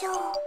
長